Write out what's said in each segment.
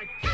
beats go like this.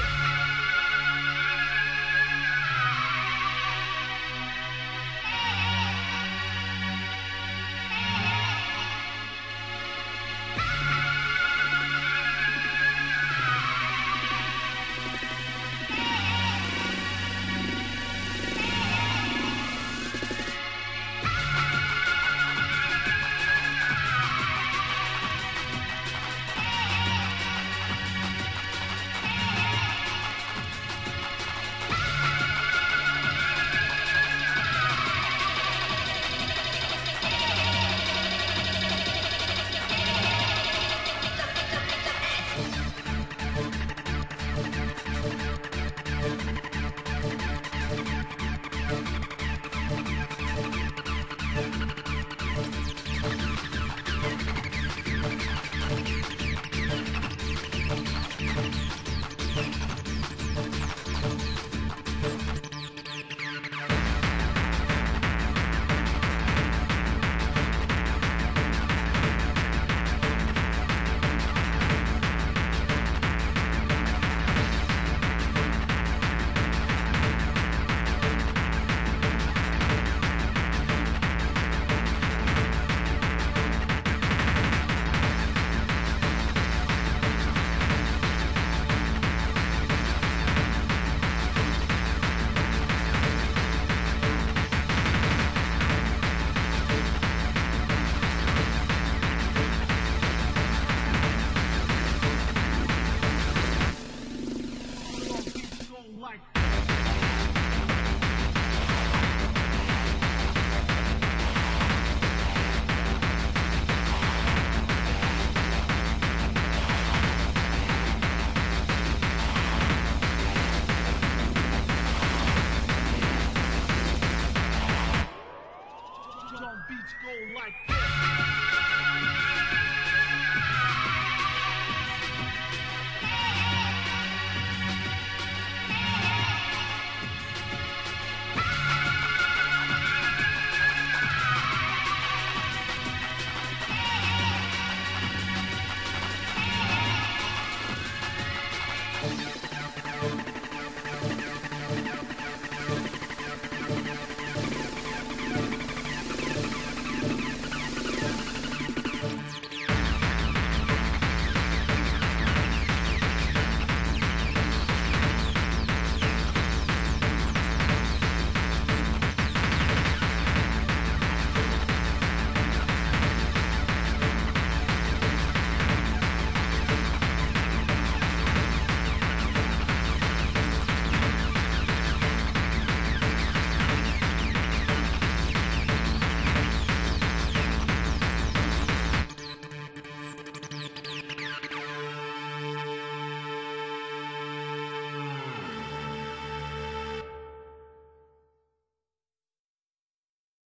beats go like this.